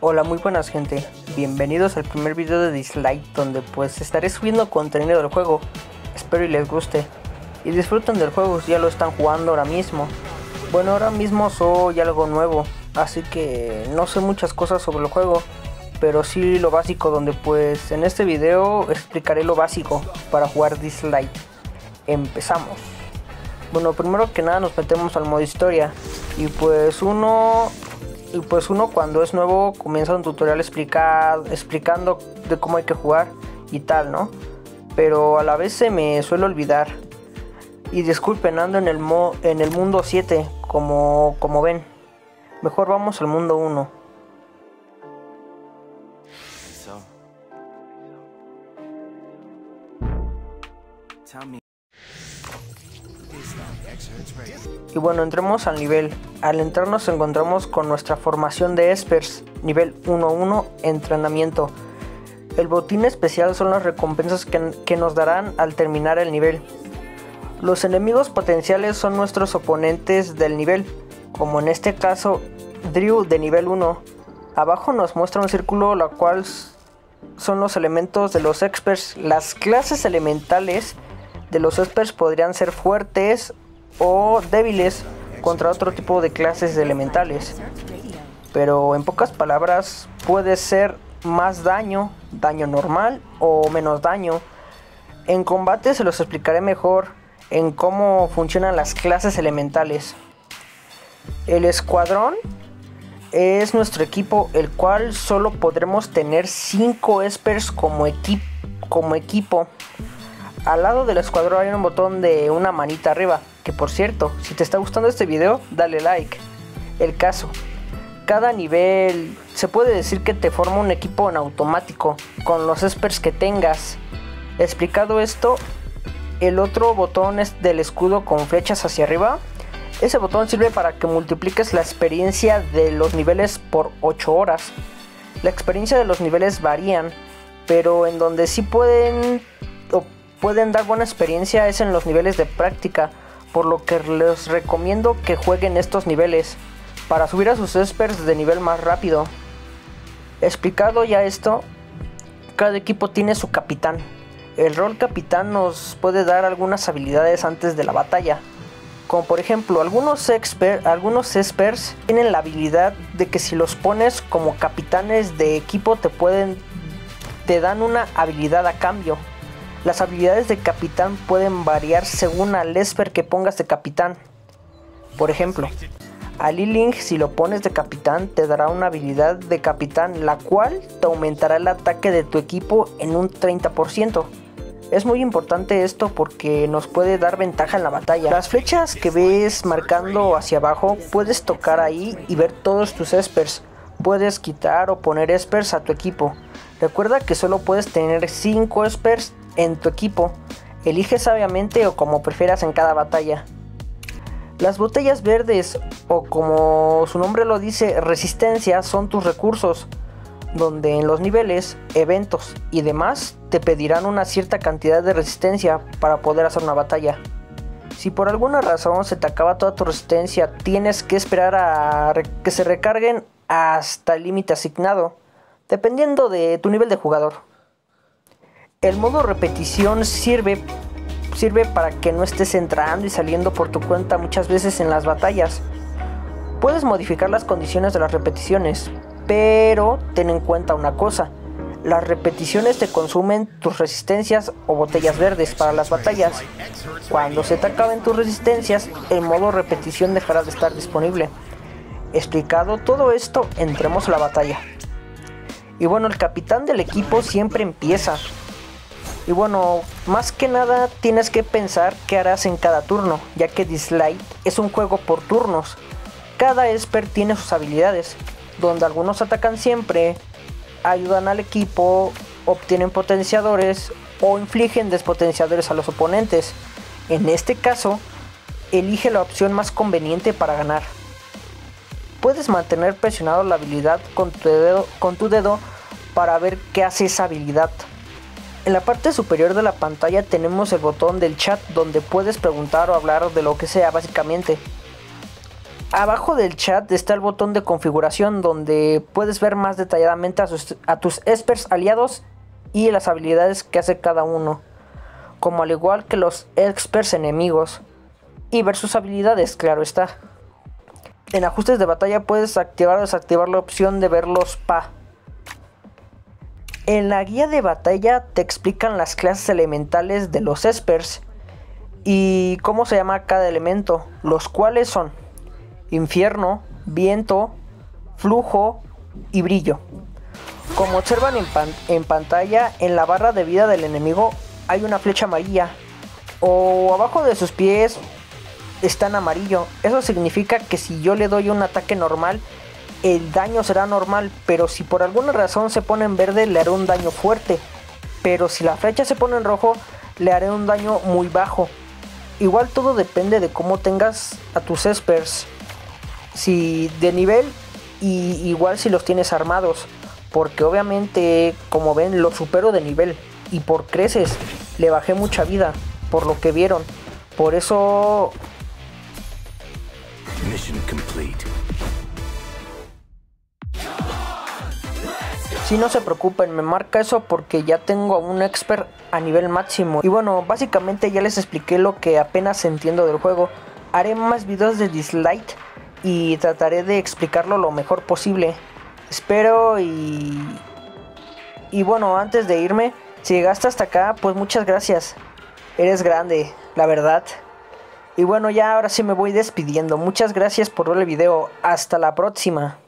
Hola muy buenas gente, bienvenidos al primer video de Dislike donde pues estaré subiendo contenido del juego, espero y les guste y disfruten del juego si ya lo están jugando ahora mismo. Bueno ahora mismo soy algo nuevo, así que no sé muchas cosas sobre el juego, pero sí lo básico donde pues en este video explicaré lo básico para jugar Dislike. Empezamos. Bueno primero que nada nos metemos al modo historia y pues uno y pues uno cuando es nuevo comienza un tutorial explicando de cómo hay que jugar y tal, ¿no? Pero a la vez se me suele olvidar. Y disculpen, ando en el, en el mundo 7, como, como ven. Mejor vamos al mundo 1. Y bueno, entremos al nivel. Al entrar nos encontramos con nuestra formación de espers, nivel 1-1, entrenamiento. El botín especial son las recompensas que, que nos darán al terminar el nivel. Los enemigos potenciales son nuestros oponentes del nivel, como en este caso Drew de nivel 1. Abajo nos muestra un círculo, la cual son los elementos de los experts. Las clases elementales de los experts podrían ser fuertes o débiles contra otro tipo de clases elementales. Pero en pocas palabras puede ser más daño, daño normal o menos daño. En combate se los explicaré mejor en cómo funcionan las clases elementales. El escuadrón es nuestro equipo, el cual solo podremos tener 5 espers como, como equipo. Al lado del escuadrón hay un botón de una manita arriba. Que por cierto, si te está gustando este video, dale like. El caso. Cada nivel se puede decir que te forma un equipo en automático con los espers que tengas. Explicado esto, el otro botón es del escudo con flechas hacia arriba. Ese botón sirve para que multipliques la experiencia de los niveles por 8 horas. La experiencia de los niveles varían, pero en donde sí pueden pueden dar buena experiencia es en los niveles de práctica, por lo que les recomiendo que jueguen estos niveles para subir a sus experts de nivel más rápido. Explicado ya esto, cada equipo tiene su capitán. El rol capitán nos puede dar algunas habilidades antes de la batalla. Como por ejemplo, algunos, algunos experts tienen la habilidad de que si los pones como capitanes de equipo te pueden te dan una habilidad a cambio. Las habilidades de capitán pueden variar según al esper que pongas de capitán. Por ejemplo, a Liling si lo pones de capitán te dará una habilidad de capitán la cual te aumentará el ataque de tu equipo en un 30%. Es muy importante esto porque nos puede dar ventaja en la batalla. Las flechas que ves marcando hacia abajo puedes tocar ahí y ver todos tus espers. Puedes quitar o poner espers a tu equipo. Recuerda que solo puedes tener 5 espers en tu equipo. Elige sabiamente o como prefieras en cada batalla. Las botellas verdes o como su nombre lo dice, resistencia son tus recursos, donde en los niveles, eventos y demás te pedirán una cierta cantidad de resistencia para poder hacer una batalla. Si por alguna razón se te acaba toda tu resistencia, tienes que esperar a que se recarguen hasta el límite asignado, dependiendo de tu nivel de jugador. El modo repetición sirve, sirve para que no estés entrando y saliendo por tu cuenta muchas veces en las batallas. Puedes modificar las condiciones de las repeticiones, pero ten en cuenta una cosa. Las repeticiones te consumen tus resistencias o botellas verdes para las batallas. Cuando se te acaben tus resistencias, el modo repetición dejará de estar disponible. Explicado todo esto, entremos a la batalla. Y bueno, el capitán del equipo siempre empieza, y bueno, más que nada tienes que pensar qué harás en cada turno, ya que Dislike es un juego por turnos. Cada expert tiene sus habilidades, donde algunos atacan siempre, ayudan al equipo, obtienen potenciadores o infligen despotenciadores a los oponentes. En este caso, elige la opción más conveniente para ganar. Puedes mantener presionado la habilidad con tu dedo, con tu dedo para ver qué hace esa habilidad. En la parte superior de la pantalla tenemos el botón del chat donde puedes preguntar o hablar de lo que sea básicamente. Abajo del chat está el botón de configuración donde puedes ver más detalladamente a, tus experts aliados y las habilidades que hace cada uno, como al igual que los experts enemigos, y ver sus habilidades, claro está. En ajustes de batalla puedes activar o desactivar la opción de ver los PA. En la guía de batalla te explican las clases elementales de los espers y cómo se llama cada elemento, los cuales son infierno, viento, flujo y brillo. Como observan en, pantalla, en la barra de vida del enemigo hay una flecha amarilla o abajo de sus pies está en amarillo. Eso significa que si yo le doy un ataque normal, el daño será normal, pero si por alguna razón se pone en verde, le haré un daño fuerte. Pero si la flecha se pone en rojo, le haré un daño muy bajo. Igual todo depende de cómo tengas a tus espers si de nivel y igual si los tienes armados. Porque obviamente, como ven, lo supero de nivel. Y por creces, le bajé mucha vida. Por lo que vieron. Por eso... Si no se preocupen, me marca eso porque ya tengo a un expert a nivel máximo. Y bueno, básicamente ya les expliqué lo que apenas entiendo del juego. Haré más videos de dislike y trataré de explicarlo lo mejor posible. Espero y... Y bueno, antes de irme, si llegaste hasta acá, pues muchas gracias. Eres grande, la verdad. Y bueno, ya ahora sí me voy despidiendo. Muchas gracias por ver el video. Hasta la próxima.